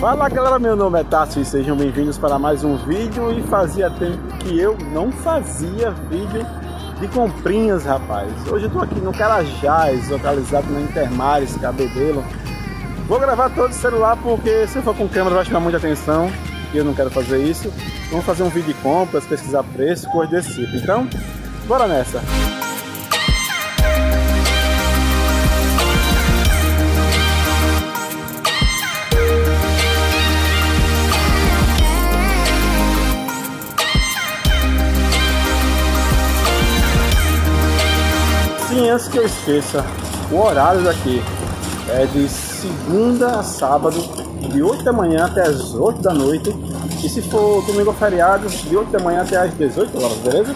Fala galera, meu nome é Tassi e sejam bem-vindos para mais um vídeo e fazia tempo que eu não fazia vídeo de comprinhas, rapaz. Hoje eu tô aqui no Carajás, localizado na Intermares, Cabedelo. Vou gravar todo o celular porque se eu for com câmera vai chamar muita atenção e eu não quero fazer isso. Vamos fazer um vídeo de compras, pesquisar preço, coisa desse tipo. Então, bora nessa! Antes que eu esqueça, o horário daqui é de segunda a sábado, de 8 da manhã até as 8 da noite. E se for domingo feriado, de 8 da manhã até as 18 horas, beleza?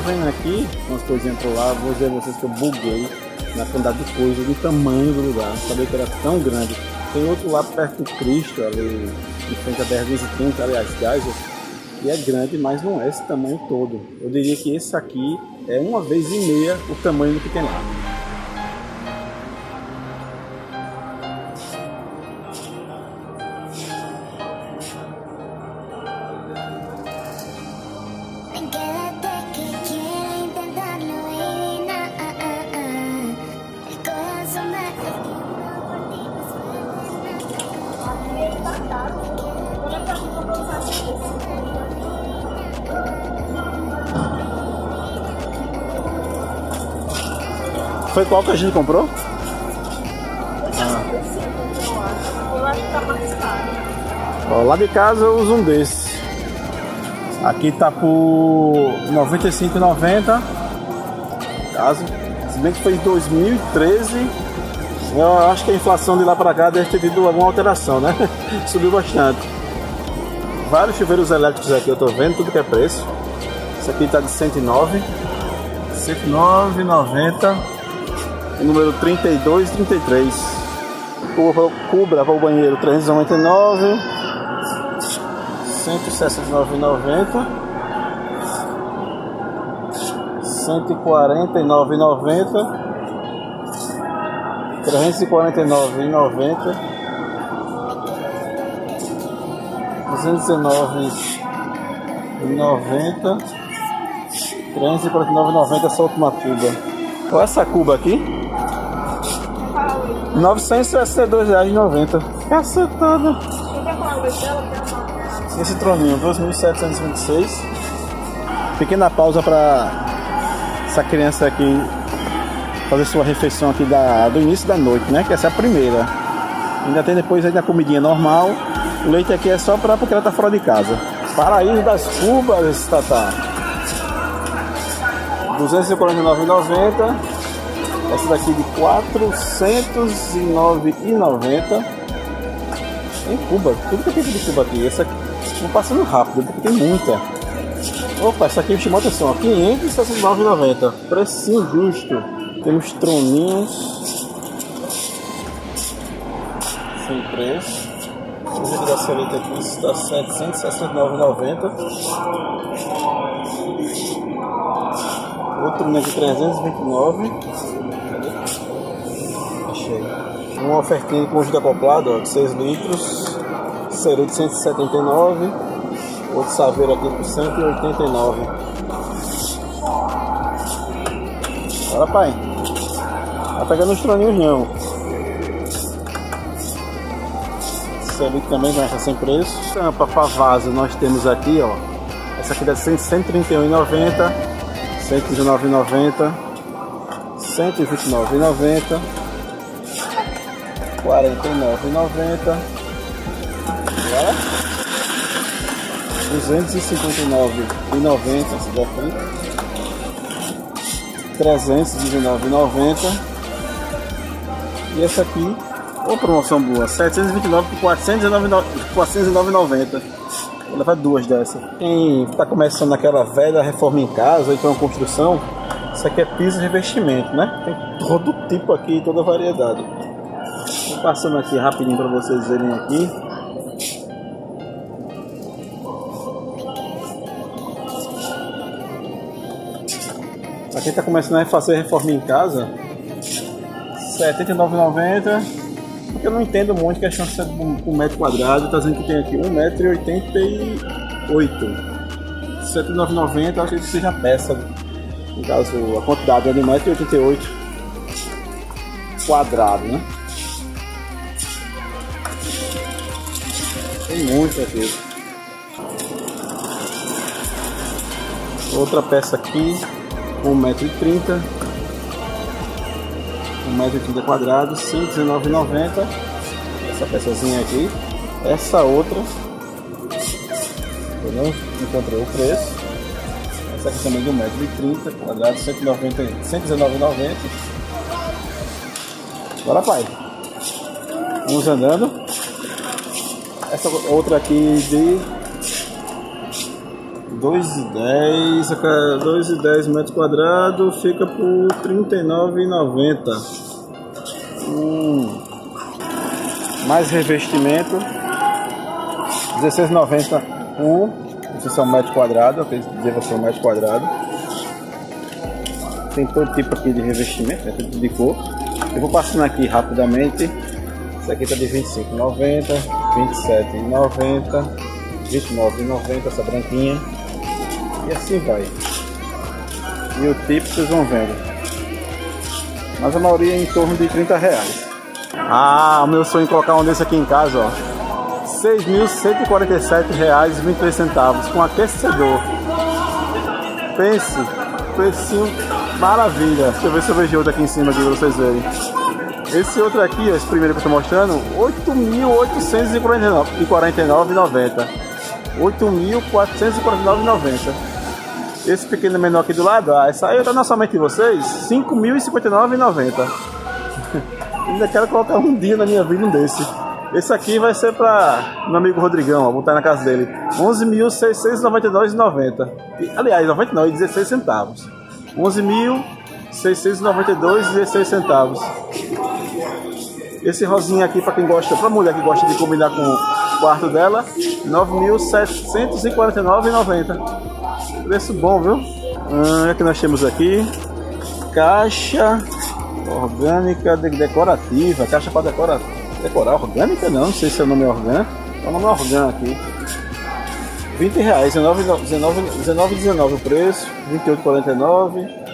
Mas o que a gente vendo aqui, umas coisinhas por lá, vou dizer a vocês que eu buguei na quantidade de coisa, do tamanho do lugar. Não sabia que era tão grande. Tem outro lá perto do Cristo, ali em frente à BR-230, aliás, Geisel, e é grande, mas não é esse tamanho todo. Eu diria que esse aqui é uma vez e meia o tamanho do que tem lá. Foi qual que a gente comprou? Caro. Ó, lá de casa eu uso um desses. Aqui tá por R$ 95,90. Caso. Se bem que foi em 2013. Eu acho que a inflação de lá pra cá deve ter tido alguma alteração, né? Subiu bastante. Vários chuveiros elétricos aqui eu tô vendo, tudo que é preço. Esse aqui tá de 109. R$ 109,90. Número 32 33. Cubra, cubra para o banheiro 399. 169,90 149,90 349,90 219,90 349,90 essa última cuba. Olha essa cuba aqui. 962,90. Cacetada. Esse troninho, 2.726. Pequena pausa para essa criança aqui fazer sua refeição aqui da, do início da noite, né? Que essa é a primeira. Ainda tem depois aí na comidinha normal. O leite aqui é só para porque ela tá fora de casa. Paraíso das Cubas, Tatá. 249,90 essa daqui de 409,90. Em Cuba, tudo que é tipo de Cuba aqui. Essa aqui, não passando rápido, porque tem muita. Opa, essa aqui me chamou a atenção, ó, 569,90. Precinho justo. Temos troninhos. Sem preço. O vídeo da Celita aqui está 769,90. Outro mês de 329. Uma ofertinha com ajuda acoplado, ó, de 6 litros. Cereja de 179. Outro saveiro aqui por 189. Bora, pai. Tá pegando os troninhos não. Ali também vai sem preço. Tampa para vaso nós temos aqui, ó. Essa aqui dá 131,90. 119,90. 129,90. 49,90. Agora 259,90 essa daqui. 319,90. E essa aqui, uma promoção boa, 729 por 409,90. Vou levar duas dessas. Quem está começando aquela velha reforma em casa, ou então construção, isso aqui é piso e revestimento, né? Tem todo tipo aqui, toda variedade. Passando aqui rapidinho para vocês verem aqui. Pra quem tá começando a fazer reforma em casa, R$ 79,90. Porque eu não entendo muito questão de ser por metro quadrado. Tá dizendo que tem aqui 1,88m. R$ 79,90 eu acredito que seja a peça. No caso, a quantidade é de 1,88m quadrado, né? Muito aqui. Outra peça aqui, 1,30m. 1,30m quadrado, 119,90 Essa peçazinha aqui. Essa outra. Eu não encontrei o preço. Essa aqui também de 1,30m quadrado, 119,90 Bora pai. Vamos andando. Essa outra aqui de 2,10 2,10 metros quadrados fica por R$ 39,90 hum. mais revestimento 16,90 por não sei se é um metro quadrado acredito que deva ser um metro quadrado. Tem todo tipo aqui de revestimento é tudo de cor. Eu vou passando aqui rapidamente esse aqui tá de 25,90 27,90 29,90 essa branquinha e assim vai. E o tipo vocês vão vendo. Mas a maioria é em torno de 30 reais. Ah, o meu sonho é colocar um desse aqui em casa, ó. R$ 6.147,23 com aquecedor. Pense, precinho maravilha. Deixa eu ver se eu vejo outro aqui em cima aqui pra vocês verem. Esse outro aqui, esse primeiro que eu tô mostrando, R$ 8.849,90. 8.449,90. Esse pequeno menor aqui do lado, ah, essa aí tá na somente vocês, 5.059,90. Ainda quero colocar um dia na minha vida um desse. Esse aqui vai ser para meu amigo Rodrigão, ó, botar na casa dele. 11.692,90. Aliás, 99 e 16 centavos. 11.692,16 centavos. Esse rosinha aqui para quem gosta, para mulher que gosta de combinar com o quarto dela, 9.749,90. Preço bom, viu? Ah, é que nós temos aqui caixa orgânica de decorativa, caixa para decorar, decorar orgânica não, não sei se é o nome orgânico, é o nome orgânico aqui. 20 reais, 19,19 19, 19, 19 o preço, 28,49.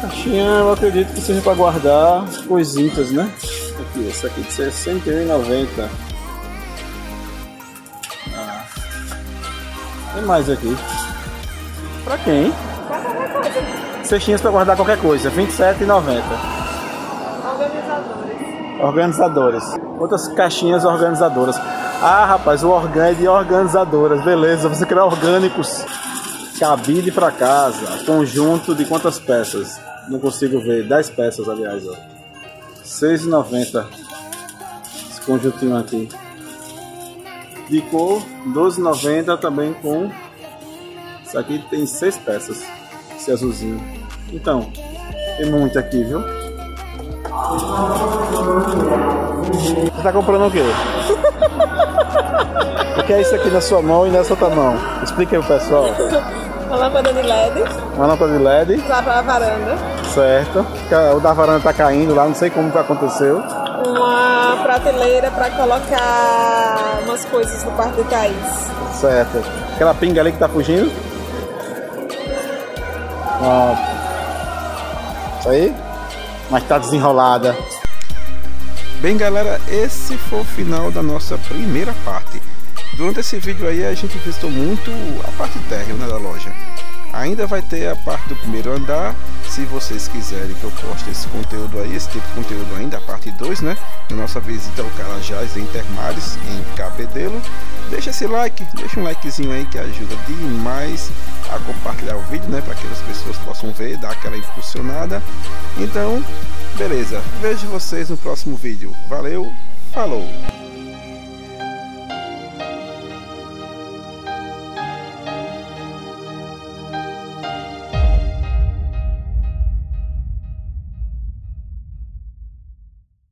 Caixinha eu acredito que seja para guardar coisitas, né? Aqui, essa aqui de 61,90. Tem mais aqui. Pra quem? Cestinhas pra guardar qualquer coisa, R$ 27,90. Organizadores. Organizadores. Outras caixinhas organizadoras. Ah, rapaz, o orgã é de organizadoras. Beleza, você criar orgânicos. Cabide pra casa. Conjunto de quantas peças? Não consigo ver. 10 peças, aliás, ó. R$ 6,90. Esse conjuntinho aqui de cor 12,90 também com isso aqui tem seis peças esse azulzinho então tem muito aqui viu você tá comprando o quê? o que é isso aqui na sua mão e nessa outra mão? Explica aí pro pessoal. Uma lâmpada de LED. Uma lâmpada de LED. Lá pra varanda. Certo. O da varanda tá caindo lá, não sei como que aconteceu. uma prateleira para colocar umas coisas no quarto de Thaís. Certo. Aquela pinga ali que tá fugindo. Pronto. Isso aí. Mas tá desenrolada. Bem galera, esse foi o final da nossa primeira parte. Durante esse vídeo aí a gente visitou muito a parte térrea né, da loja. Ainda vai ter a parte do primeiro andar, se vocês quiserem que eu poste esse conteúdo aí, esse tipo de conteúdo ainda, a parte 2, né? Da nossa visita ao Carajás em Termares, em Cabedelo. Deixa esse like, deixa um likezinho aí que ajuda demais a compartilhar o vídeo, né? Para que as pessoas possam ver, dar aquela impulsionada. Então, beleza. Vejo vocês no próximo vídeo. Valeu, falou!